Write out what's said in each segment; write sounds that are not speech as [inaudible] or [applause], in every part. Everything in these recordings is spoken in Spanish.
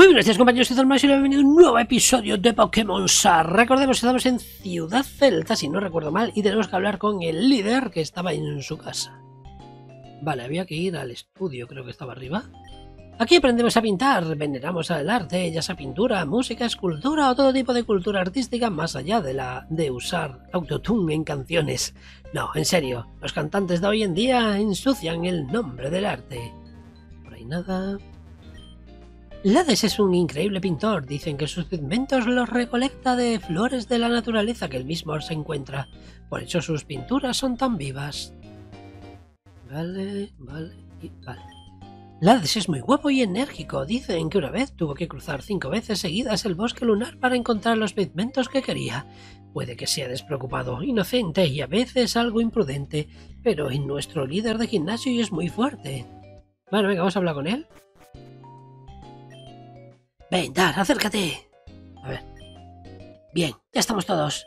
Muy buenos días compañeros y y bienvenido a un nuevo episodio de Pokémon SAR. Recordemos que estamos en Ciudad Celta, si no recuerdo mal, y tenemos que hablar con el líder que estaba en su casa. Vale, había que ir al estudio, creo que estaba arriba. Aquí aprendemos a pintar, veneramos al arte, ya sea pintura, música, escultura o todo tipo de cultura artística más allá de la de usar autotune en canciones. No, en serio, los cantantes de hoy en día ensucian el nombre del arte. Por ahí nada, Lades es un increíble pintor. Dicen que sus pigmentos los recolecta de flores de la naturaleza que él mismo se encuentra. Por eso sus pinturas son tan vivas. Vale, vale y vale. Lades es muy guapo y enérgico. Dicen que una vez tuvo que cruzar cinco veces seguidas el bosque lunar para encontrar los pigmentos que quería. Puede que sea despreocupado, inocente y a veces algo imprudente, pero en nuestro líder de gimnasio es muy fuerte. Bueno, venga, vamos a hablar con él. Ven, Dar, acércate. A ver. Bien, ya estamos todos.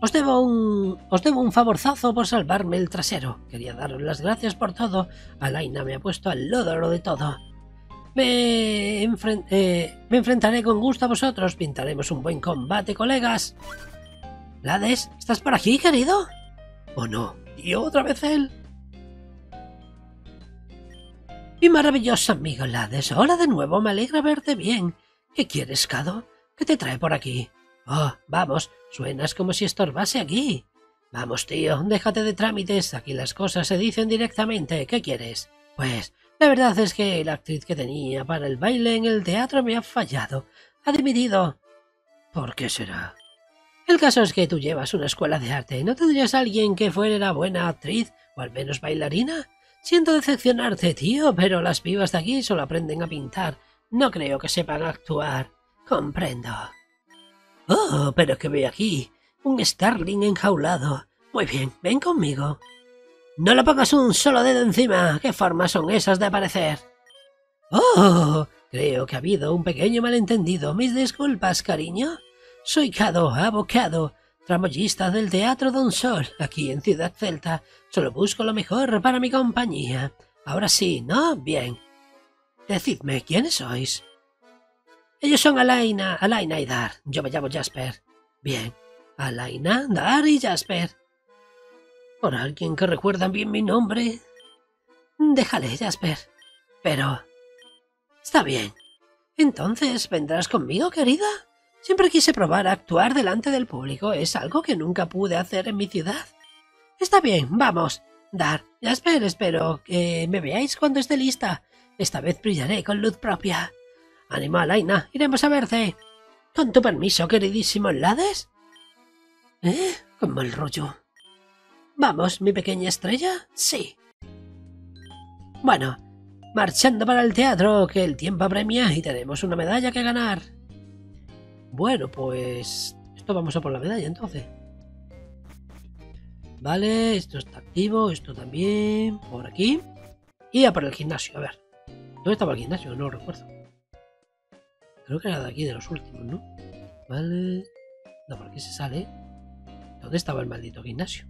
Os debo un. Os debo un favorzazo por salvarme el trasero. Quería daros las gracias por todo. Alaina me ha puesto al lodro de todo. Me, eh, me enfrentaré con gusto a vosotros. Pintaremos un buen combate, colegas. Lades, ¿estás por aquí, querido? ¿O no? ¿Y otra vez él? Mi maravilloso amigo Lades, hola de nuevo, me alegra verte bien. ¿Qué quieres, Cado? ¿Qué te trae por aquí? Oh, vamos, suenas como si estorbase aquí. Vamos, tío, déjate de trámites, aquí las cosas se dicen directamente. ¿Qué quieres? Pues, la verdad es que la actriz que tenía para el baile en el teatro me ha fallado. Ha dimitido. ¿Por qué será? El caso es que tú llevas una escuela de arte. ¿No tendrías alguien que fuera buena actriz o al menos bailarina? Siento decepcionarte, tío, pero las pibas de aquí solo aprenden a pintar no creo que sepan actuar. Comprendo. Oh, pero que veo aquí. Un Starling enjaulado. Muy bien, ven conmigo. No le pongas un solo dedo encima. ¿Qué formas son esas de aparecer? Oh, creo que ha habido un pequeño malentendido. Mis disculpas, cariño. Soy Cado, abocado, tramoyista del Teatro Don Sol, aquí en Ciudad Celta. Solo busco lo mejor para mi compañía. Ahora sí, ¿no? Bien. Decidme, ¿quiénes sois? Ellos son Alaina, Alaina y Dar. Yo me llamo Jasper. Bien, Alaina, Dar y Jasper. ¿Por alguien que recuerda bien mi nombre? Déjale, Jasper. Pero... Está bien. Entonces, ¿vendrás conmigo, querida? Siempre quise probar a actuar delante del público. Es algo que nunca pude hacer en mi ciudad. Está bien, vamos. Dar, Jasper, espero que me veáis cuando esté lista. Esta vez brillaré con luz propia. Ánimo, Alaina, iremos a verte. Con tu permiso, queridísimo Lades. ¿Eh? Con mal rollo. Vamos, mi pequeña estrella. Sí. Bueno, marchando para el teatro, que el tiempo apremia y tenemos una medalla que ganar. Bueno, pues... Esto vamos a por la medalla entonces. Vale, esto está activo, esto también, por aquí. Y a por el gimnasio, a ver. ¿Dónde estaba el gimnasio? No lo recuerdo. Creo que era de aquí, de los últimos, ¿no? Vale. No, por aquí se sale. ¿Dónde estaba el maldito gimnasio?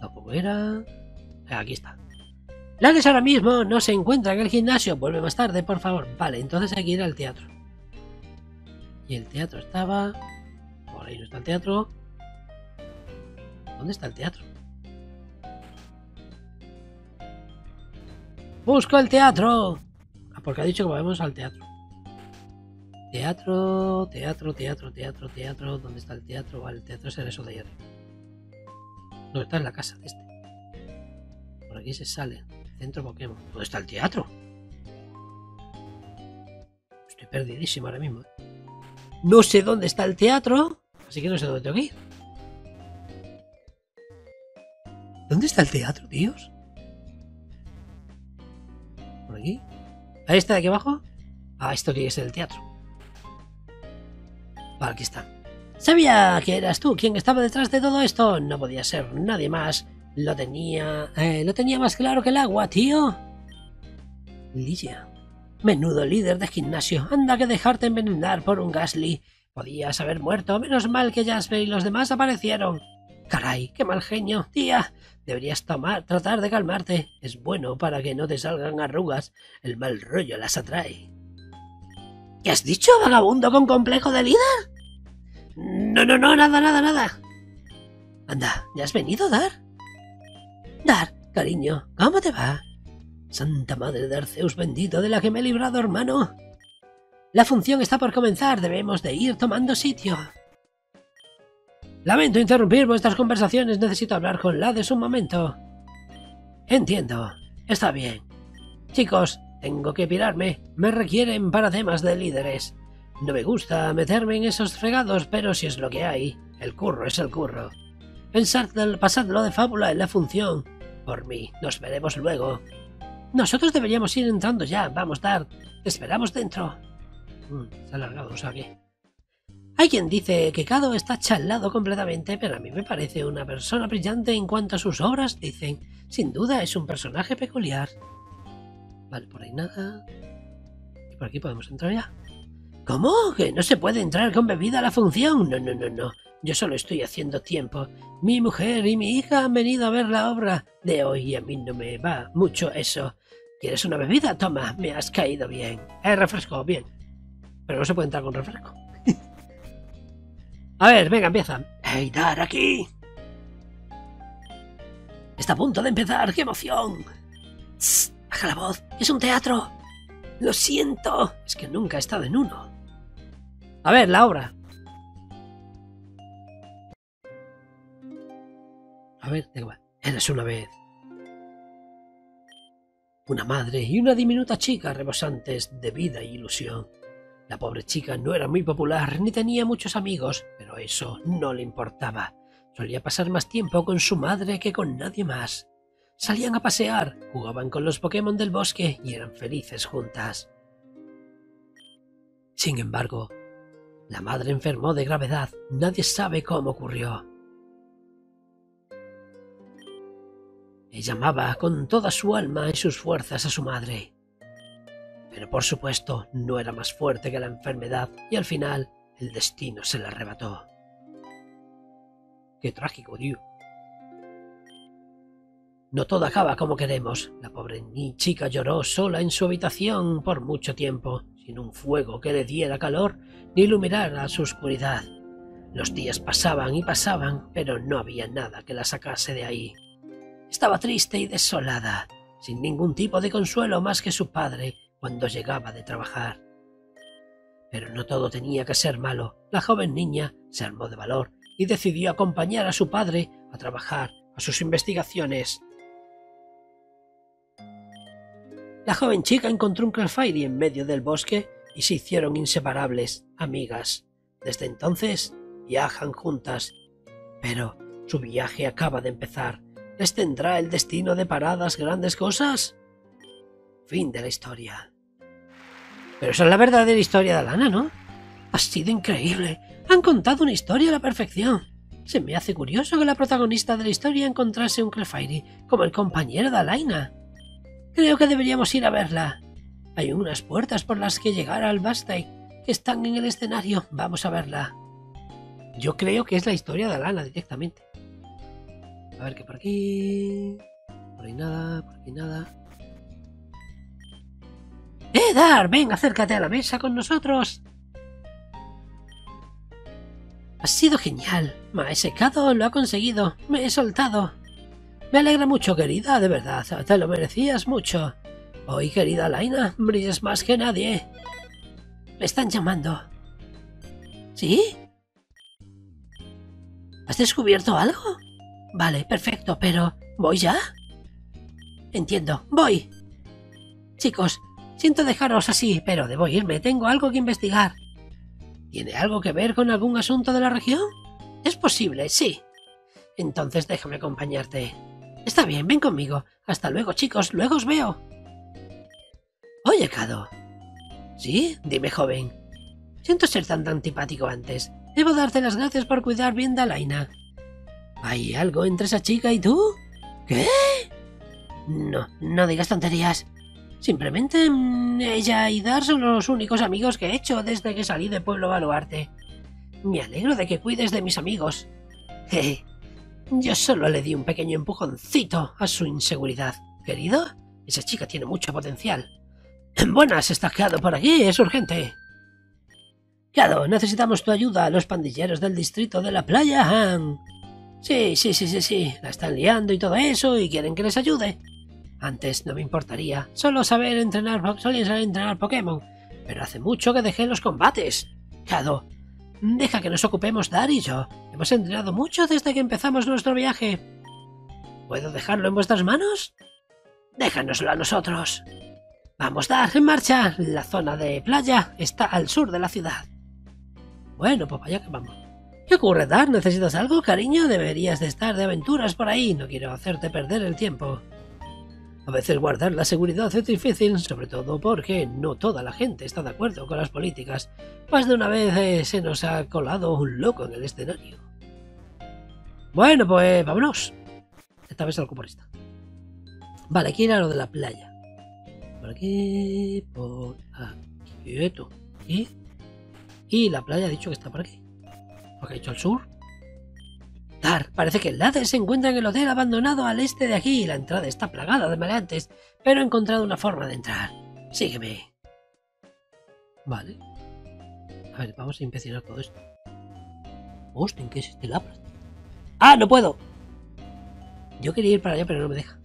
Tampoco era. Ah, aquí está. Lales ahora mismo no se encuentra en el gimnasio. Vuelve más tarde, por favor. Vale, entonces hay que ir al teatro. Y el teatro estaba... Por ahí no está el teatro. ¿Dónde está el teatro? ¡Busco el teatro! Ah, porque ha dicho que vamos al teatro. Teatro, teatro, teatro, teatro, teatro. ¿Dónde está el teatro? Vale, el teatro es el eso de ayer. No, está en la casa de este. Por aquí se sale. Centro Pokémon. ¿Dónde está el teatro? Estoy perdidísimo ahora mismo. ¿eh? No sé dónde está el teatro. Así que no sé dónde tengo que ir. ¿Dónde está el teatro, tíos? ¿A esta de aquí abajo? Ah, esto que es el teatro. Vale, aquí está. Sabía que eras tú quien estaba detrás de todo esto. No podía ser nadie más. Lo tenía... Eh, lo tenía más claro que el agua, tío. Ligia. Menudo líder de gimnasio. Anda que dejarte envenenar por un Gasly. Podías haber muerto. Menos mal que Jasper y los demás aparecieron. Caray, qué mal genio. Tía, deberías tomar, tratar de calmarte. Es bueno para que no te salgan arrugas. El mal rollo las atrae. ¿Qué has dicho, vagabundo con complejo de líder? No, no, no, nada, nada, nada. Anda, ¿ya has venido, Dar? Dar, cariño, ¿cómo te va? Santa Madre de Arceus bendito de la que me he librado, hermano. La función está por comenzar, debemos de ir tomando sitio. Lamento interrumpir vuestras conversaciones, necesito hablar con Lades un momento. Entiendo, está bien. Chicos, tengo que pirarme, me requieren para temas de líderes. No me gusta meterme en esos fregados, pero si es lo que hay, el curro es el curro. Pensad, pasadlo de fábula en la función. Por mí, nos veremos luego. Nosotros deberíamos ir entrando ya. Vamos, Dart. Esperamos dentro. Mm, se ha alargado, aquí. Hay quien dice que Cado está chalado completamente, pero a mí me parece una persona brillante en cuanto a sus obras, dicen. Sin duda es un personaje peculiar. Vale, por ahí nada. Y por aquí podemos entrar ya. ¿Cómo? ¿Que no se puede entrar con bebida a la función? No, no, no, no. Yo solo estoy haciendo tiempo. Mi mujer y mi hija han venido a ver la obra de hoy y a mí no me va mucho eso. ¿Quieres una bebida? Toma, me has caído bien. Eh, refresco, bien. Pero no se puede entrar con refresco. A ver, venga, empieza. ¡Hey, Dar, aquí! Está a punto de empezar, ¡qué emoción! Tss, baja la voz, es un teatro. Lo siento, es que nunca he estado en uno. A ver, la obra. A ver, Eres una vez. Una madre y una diminuta chica rebosantes de vida e ilusión. La pobre chica no era muy popular ni tenía muchos amigos, pero eso no le importaba. Solía pasar más tiempo con su madre que con nadie más. Salían a pasear, jugaban con los Pokémon del bosque y eran felices juntas. Sin embargo, la madre enfermó de gravedad. Nadie sabe cómo ocurrió. Ella amaba con toda su alma y sus fuerzas a su madre. Pero por supuesto no era más fuerte que la enfermedad y al final el destino se la arrebató. Qué trágico, Dios. No todo acaba como queremos. La pobre ni chica lloró sola en su habitación por mucho tiempo, sin un fuego que le diera calor ni iluminara su oscuridad. Los días pasaban y pasaban, pero no había nada que la sacase de ahí. Estaba triste y desolada, sin ningún tipo de consuelo más que su padre cuando llegaba de trabajar. Pero no todo tenía que ser malo. La joven niña se armó de valor y decidió acompañar a su padre a trabajar a sus investigaciones. La joven chica encontró un Clefairy en medio del bosque y se hicieron inseparables, amigas. Desde entonces viajan juntas. Pero su viaje acaba de empezar ¿Les tendrá el destino de paradas grandes cosas? Fin de la historia. Pero esa es la verdadera historia de Alana, ¿no? Ha sido increíble. Han contado una historia a la perfección. Se me hace curioso que la protagonista de la historia encontrase un Clefairy como el compañero de Alaina. Creo que deberíamos ir a verla. Hay unas puertas por las que llegar al Bastay que están en el escenario. Vamos a verla. Yo creo que es la historia de Alana directamente. A ver qué por aquí. Por ahí nada, por aquí nada. ¡Eh, Dar! Ven, acércate a la mesa con nosotros. Ha sido genial. Me he secado, lo ha conseguido. Me he soltado. Me alegra mucho, querida, de verdad. Te lo merecías mucho. Hoy, querida Laina, brillas más que nadie. Me están llamando. ¿Sí? ¿Has descubierto algo? Vale, perfecto, pero ¿voy ya? Entiendo, voy. Chicos, siento dejaros así, pero debo irme, tengo algo que investigar. ¿Tiene algo que ver con algún asunto de la región? Es posible, sí. Entonces déjame acompañarte. Está bien, ven conmigo. Hasta luego, chicos, luego os veo. Oye, Cado. ¿Sí? Dime, joven. Siento ser tan antipático antes. Debo darte las gracias por cuidar bien de Alaina. ¿Hay algo entre esa chica y tú? ¿Qué? No, no digas tonterías. Simplemente mm, ella y Dar son los únicos amigos que he hecho desde que salí de Pueblo Baluarte. Me alegro de que cuides de mis amigos. [laughs] Jeje. Yo solo le di un pequeño empujoncito a su inseguridad. Querido, esa chica tiene mucho potencial. [clears throat] Buenas, estás quedado por aquí, es urgente. Claro, necesitamos tu ayuda, los pandilleros del distrito de la playa. Sí, sí, sí, sí, sí, la están liando y todo eso y quieren que les ayude. Antes no me importaría, solo saber entrenar, saber entrenar Pokémon, pero hace mucho que dejé los combates. Claro, deja que nos ocupemos Dar y yo. Hemos entrenado mucho desde que empezamos nuestro viaje. ¿Puedo dejarlo en vuestras manos? Déjanoslo a nosotros. Vamos, Dar, en marcha. La zona de playa está al sur de la ciudad. Bueno, pues vaya que vamos. ¿Qué ocurre, Dar? ¿Necesitas algo, cariño? Deberías de estar de aventuras por ahí. No quiero hacerte perder el tiempo. A veces guardar la seguridad es difícil, sobre todo porque no toda la gente está de acuerdo con las políticas. Más de una vez eh, se nos ha colado un loco en el escenario. Bueno, pues vámonos. Esta vez algo por esta. Vale, aquí era lo de la playa. Por aquí, por aquí, quieto. Y, y la playa ha dicho que está por aquí. Porque ha dicho al sur. Parece que el Hades se encuentra en el hotel abandonado al este de aquí. La entrada está plagada de maleantes, pero he encontrado una forma de entrar. Sígueme. Vale. A ver, vamos a inspeccionar todo esto. Hostia, ¿qué es este Lapras? ¡Ah, no puedo! Yo quería ir para allá, pero no me deja.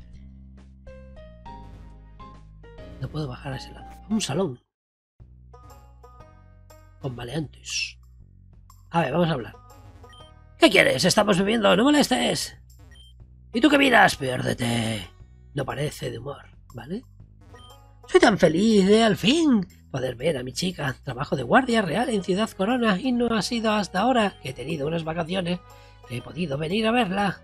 No puedo bajar a ese lado. Un salón. Con maleantes. A ver, vamos a hablar. ¿Qué quieres? Estamos bebiendo, no molestes. ¿Y tú qué miras? Piérdete. No parece de humor, ¿vale? Soy tan feliz de al fin poder ver a mi chica. Trabajo de guardia real en Ciudad Corona y no ha sido hasta ahora que he tenido unas vacaciones que he podido venir a verla.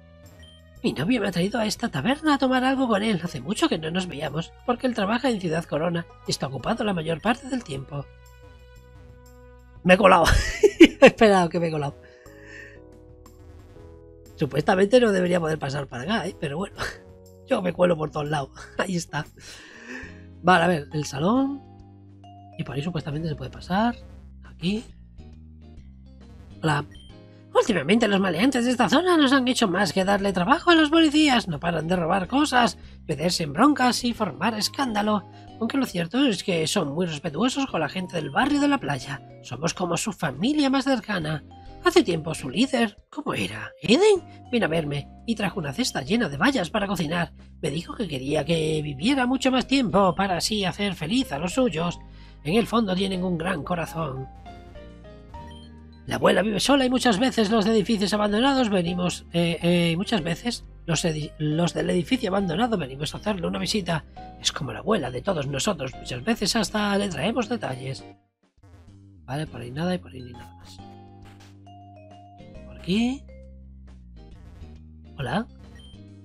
Mi novio me ha traído a esta taberna a tomar algo con él. Hace mucho que no nos veíamos, porque él trabaja en Ciudad Corona y está ocupado la mayor parte del tiempo. Me he colado. [laughs] he esperado que me he colado. Supuestamente no debería poder pasar para acá, ¿eh? pero bueno, [laughs] yo me cuelo por todos lados. [laughs] Ahí está. Vale, a ver, el salón. Y por ahí supuestamente se puede pasar. Aquí. Hola. Últimamente los maleantes de esta zona nos han hecho más que darle trabajo a los policías. No paran de robar cosas, meterse en broncas y formar escándalo. Aunque lo cierto es que son muy respetuosos con la gente del barrio de la playa. Somos como su familia más cercana. Hace tiempo su líder, ¿cómo era? Eden, vino a verme y trajo una cesta llena de vallas para cocinar. Me dijo que quería que viviera mucho más tiempo para así hacer feliz a los suyos. En el fondo tienen un gran corazón. La abuela vive sola y muchas veces los edificios abandonados venimos... Eh, eh, muchas veces los, los del edificio abandonado venimos a hacerle una visita. Es como la abuela de todos nosotros. Muchas veces hasta le traemos detalles. Vale, por ahí nada y por ahí ni nada más. Hola.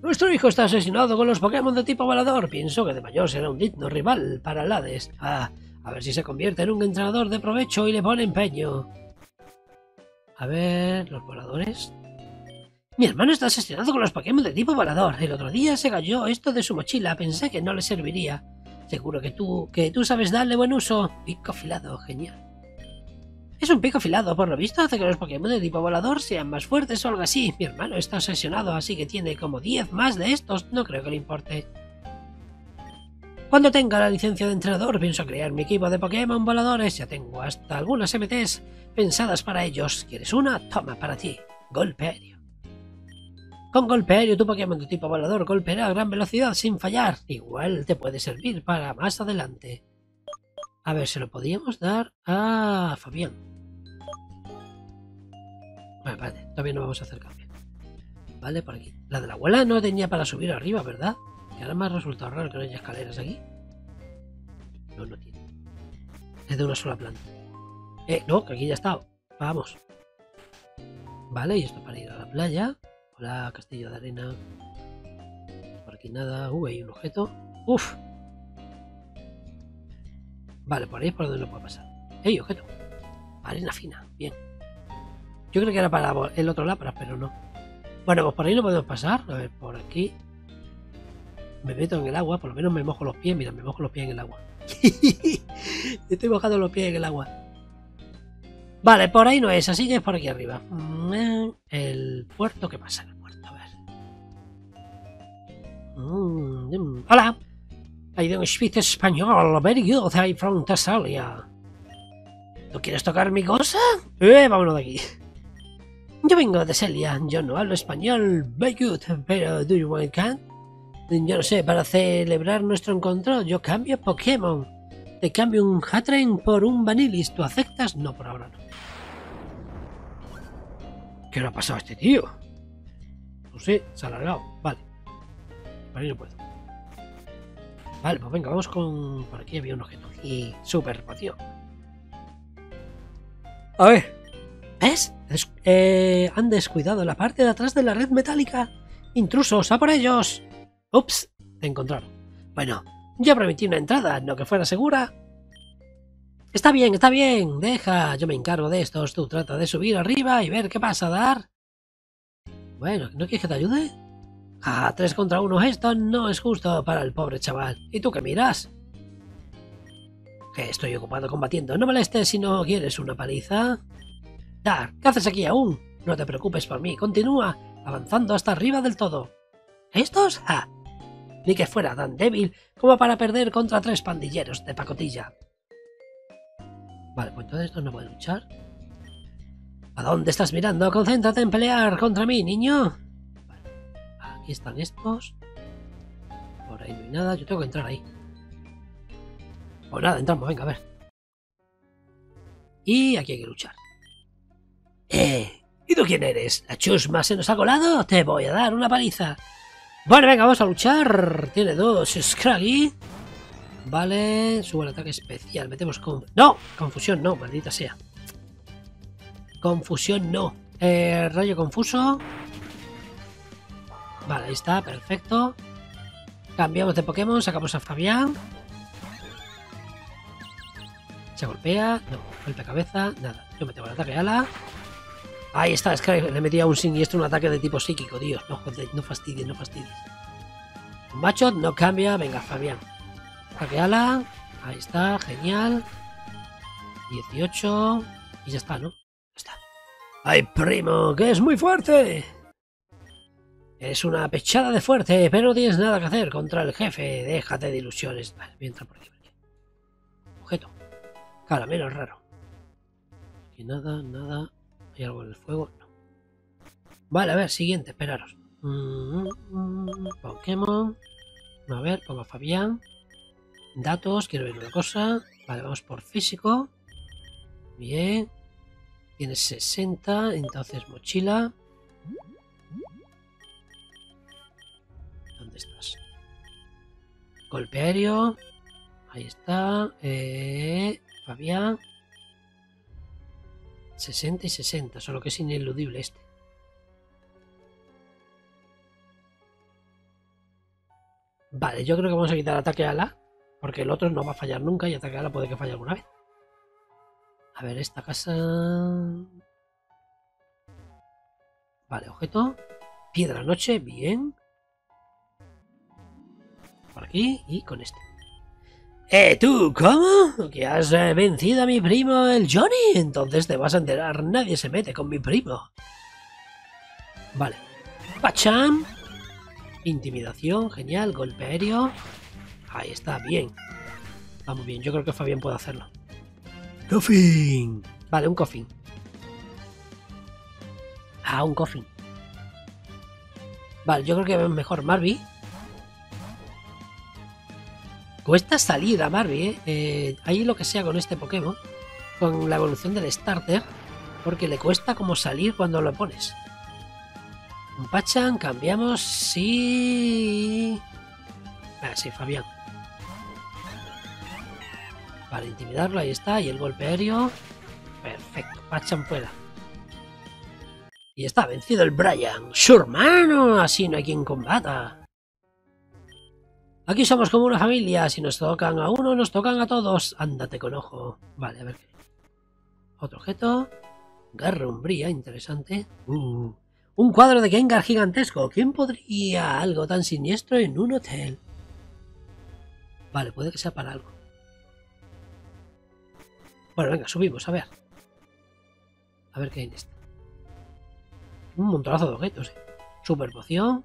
Nuestro hijo está asesinado con los Pokémon de tipo volador. Pienso que de mayor será un digno rival para Hades. Ah, a ver si se convierte en un entrenador de provecho y le pone empeño. A ver, los voladores. Mi hermano está asesinado con los Pokémon de tipo volador. El otro día se cayó esto de su mochila. Pensé que no le serviría. Seguro que tú, que tú sabes darle buen uso. Pico afilado, genial. Es un pico afilado, por lo visto hace que los Pokémon de tipo volador sean más fuertes o algo así. Mi hermano está obsesionado, así que tiene como 10 más de estos, no creo que le importe. Cuando tenga la licencia de entrenador pienso crear mi equipo de Pokémon voladores, ya tengo hasta algunas MTs pensadas para ellos. ¿Quieres una? Toma, para ti. Golpe aéreo. Con golpe aéreo tu Pokémon de tipo volador golpeará a gran velocidad sin fallar. Igual te puede servir para más adelante. A ver, se lo podíamos dar a Fabián. Vale, vale, todavía no vamos a hacer cambio. Vale, por aquí. La de la abuela no tenía para subir arriba, ¿verdad? Que ahora me ha resultado raro que no haya escaleras aquí. No, no tiene. Es de una sola planta. Eh, no, que aquí ya está. Vamos. Vale, y esto para ir a la playa. Hola, castillo de arena. Por aquí nada. Uh, hay un objeto. Uf. Vale, por ahí es por donde no puedo pasar. ¡Ey, objeto! Arena fina. Bien. Yo creo que era para el otro lado, pero no. Bueno, pues por ahí no podemos pasar. A ver, por aquí. Me meto en el agua, por lo menos me mojo los pies. Mira, me mojo los pies en el agua. [laughs] Estoy mojando los pies en el agua. Vale, por ahí no es, así que es por aquí arriba. El puerto, ¿qué pasa en el puerto? A ver. Mm, hola. I don't speak español very good. I'm from Thessalia. ¿Tú quieres tocar mi cosa? ¡Eh, vámonos de aquí! Yo vengo de Celia, yo no hablo español, very good, pero ¿do you want can? Yo no sé, para celebrar nuestro encuentro yo cambio Pokémon. Te cambio un Hatren por un Vanilis, ¿tú aceptas? No, por ahora no. ¿Qué le ha pasado a este tío? No sé, se ha alargado, vale. Por ahí no puedo. Vale, pues venga, vamos con... Por aquí había un objeto. Y super poción. A ver. ¿Ves? Eh, han descuidado la parte de atrás de la red metálica. Intrusos, a por ellos. Ups, te encontraron. Bueno, yo prometí una entrada, no que fuera segura. Está bien, está bien. Deja, yo me encargo de estos. Tú trata de subir arriba y ver qué pasa, Dar. Bueno, ¿no quieres que te ayude? Ah, tres contra uno. Esto no es justo para el pobre chaval. ¿Y tú qué miras? Que estoy ocupado combatiendo. No molestes si no quieres una paliza. Dar, ¿qué haces aquí aún? No te preocupes por mí. Continúa avanzando hasta arriba del todo. ¿Estos? ¡Ja! Ni que fuera tan débil como para perder contra tres pandilleros de pacotilla. Vale, pues entonces esto no puede luchar. ¿A dónde estás mirando? Concéntrate en pelear contra mí, niño. Aquí están estos. Por ahí no hay nada. Yo tengo que entrar ahí. Pues nada, entramos. Venga, a ver. Y aquí hay que luchar. ¡Eh! ¿Y tú quién eres? ¿La chusma se nos ha colado? Te voy a dar una paliza. Bueno, venga, vamos a luchar. Tiene dos Scraggy. Vale, sube el ataque especial. Metemos con... ¡No! Confusión no, maldita sea. Confusión no. Eh, rayo confuso. Vale, ahí está, perfecto. Cambiamos de Pokémon, sacamos a Fabián. Se golpea. No, golpe cabeza. Nada. Yo me tengo el ataque ala. Ahí está, es que le metía un siniestro un ataque de tipo psíquico, Dios. No, no fastidies, no fastidies. Macho no cambia. Venga, Fabián. Ataque ala. Ahí está, genial. 18. Y ya está, ¿no? Ya está. ¡Ay, primo! ¡Que es muy fuerte! Es una pechada de fuerte, pero no tienes nada que hacer contra el jefe. Déjate de ilusiones. Vale, voy por aquí. Objeto. Caramelo raro. Aquí nada, nada. ¿Hay algo en el fuego? No. Vale, a ver, siguiente, esperaros. Mm, Pokémon. A ver, pongo a Fabián. Datos, quiero ver una cosa. Vale, vamos por físico. Bien. Tienes 60, entonces mochila. ¿Dónde estás? Golpe aéreo. Ahí está. Eh, Fabián. 60 y 60, solo que es ineludible este. Vale, yo creo que vamos a quitar ataque ala, porque el otro no va a fallar nunca y ataque ala puede que falle alguna vez. A ver, esta casa... Vale, objeto. Piedra noche, bien. Por aquí y con este. ¡Eh, tú! ¿Cómo? ¿Que has eh, vencido a mi primo el Johnny? Entonces te vas a enterar. Nadie se mete con mi primo. Vale. Pacham. Intimidación, genial. Golpe aéreo. Ahí está, bien. Vamos bien, yo creo que Fabián puede hacerlo. ¡Coffin! Vale, un coffin. Ah, un coffin. Vale, yo creo que mejor Marby. Cuesta salir a ¿eh? ¿eh? Ahí lo que sea con este Pokémon, con la evolución del starter, porque le cuesta como salir cuando lo pones. Un Pachan, cambiamos, sí... Ah, sí, Fabián. Para intimidarlo, ahí está, y el golpe aéreo. Perfecto, Pachan fuera. Y está vencido el Brian. ¡Su hermano! Así no hay quien combata. Aquí somos como una familia. Si nos tocan a uno, nos tocan a todos. Ándate con ojo. Vale, a ver qué. Otro objeto. Garra umbría, interesante. Uh, un cuadro de Gengar gigantesco. ¿Quién podría algo tan siniestro en un hotel? Vale, puede que sea para algo. Bueno, venga, subimos, a ver. A ver qué hay en esta. Un montonazo de objetos, eh. Super poción.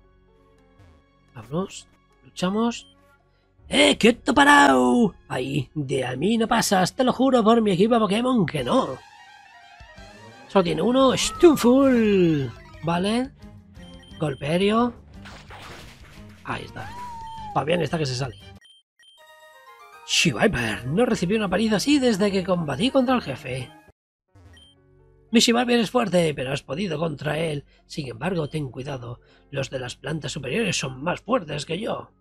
Vámonos. Luchamos. ¡Eh, quieto parado! Ahí, de a mí no pasas, te lo juro por mi equipo Pokémon que no. Solo tiene uno, Stunful. Vale. Golpe aéreo. Ahí está. Va bien está que se sale. Shiviper, no recibió una paliza así desde que combatí contra el jefe. Mi Shiviper es fuerte, pero has podido contra él. Sin embargo, ten cuidado. Los de las plantas superiores son más fuertes que yo.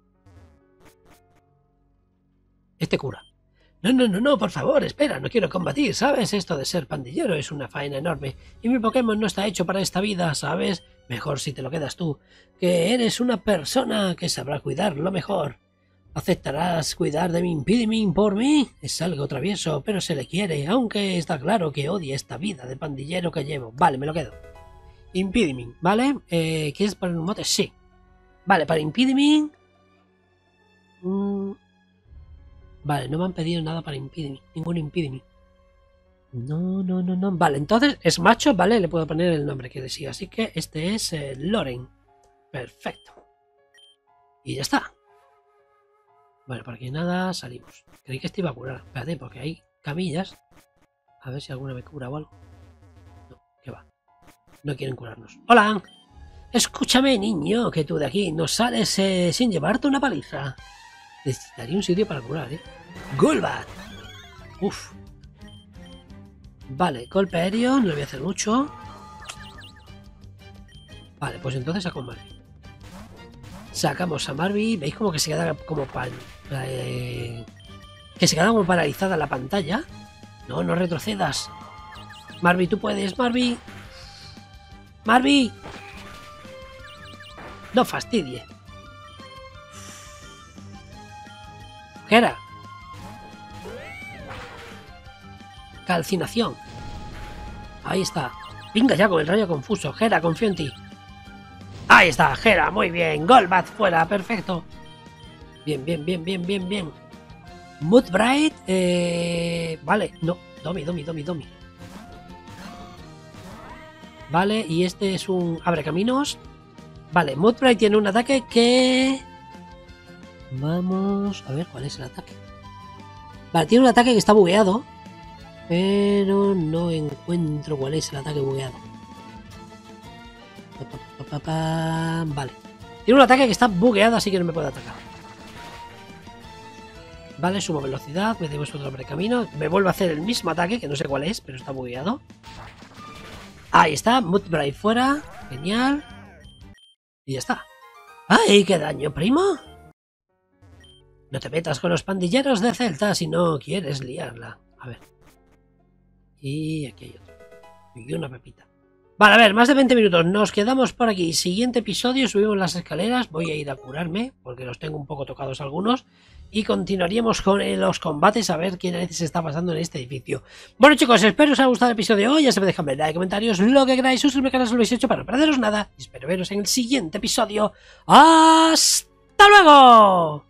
Este cura. No, no, no, no, por favor, espera, no quiero combatir, ¿sabes? Esto de ser pandillero es una faena enorme, y mi Pokémon no está hecho para esta vida, ¿sabes? Mejor si te lo quedas tú, que eres una persona que sabrá cuidarlo mejor. ¿Aceptarás cuidar de mi Impidiming por mí? Es algo travieso, pero se le quiere, aunque está claro que odia esta vida de pandillero que llevo. Vale, me lo quedo. Impidiming, ¿vale? Eh, ¿Quieres poner un mote? Sí. Vale, para Impidiming... Vale, no me han pedido nada para impedirme, ningún impediment. No, no, no, no. Vale, entonces es macho, vale, le puedo poner el nombre que decía. Así que este es eh, Loren. Perfecto. Y ya está. Vale, por aquí nada, salimos. Creí que este iba a curar. Espérate, porque hay camillas. A ver si alguna me cura o algo. No, que va. No quieren curarnos. ¡Hola! Escúchame, niño, que tú de aquí no sales eh, sin llevarte una paliza. Necesitaría un sitio para curar, ¿eh? ¡Golbat! Uf. Vale, golpe aéreo, no le voy a hacer mucho. Vale, pues entonces saco a Marby. Sacamos a Marby. ¿Veis como que se queda como pan? Eh, que se queda como paralizada la pantalla? No, no retrocedas. Marby, tú puedes, Marby. Marby. No fastidie. Gera. Calcinación. Ahí está. Venga ya con el rayo confuso. Gera, confío en ti. Ahí está, Gera, muy bien. Golbat fuera, perfecto. Bien, bien, bien, bien, bien, bien. Moodbright, eh... Vale, no. Domi, Domi, Domi, Domi. Vale, y este es un abre caminos. Vale, Moodbright tiene un ataque que... Vamos a ver cuál es el ataque. Vale, tiene un ataque que está bugueado. Pero no encuentro cuál es el ataque bugueado. Vale. Tiene un ataque que está bugueado, así que no me puede atacar. Vale, sumo velocidad, me debo otro camino. Me vuelvo a hacer el mismo ataque, que no sé cuál es, pero está bugueado. Ahí está, Mudbray fuera. Genial. Y ya está. ¡Ay, qué daño, primo! No te metas con los pandilleros de Celta si no quieres liarla. A ver. Y aquí hay otro. Y una pepita. Vale, a ver, más de 20 minutos. Nos quedamos por aquí. Siguiente episodio, subimos las escaleras. Voy a ir a curarme, porque los tengo un poco tocados algunos. Y continuaríamos con los combates a ver qué narices está pasando en este edificio. Bueno chicos, espero os haya gustado el episodio de hoy. Ya se me dejan ver like, comentarios, lo que queráis. Suscribirme al canal si lo habéis hecho para no perderos nada. Y espero veros en el siguiente episodio. ¡Hasta luego!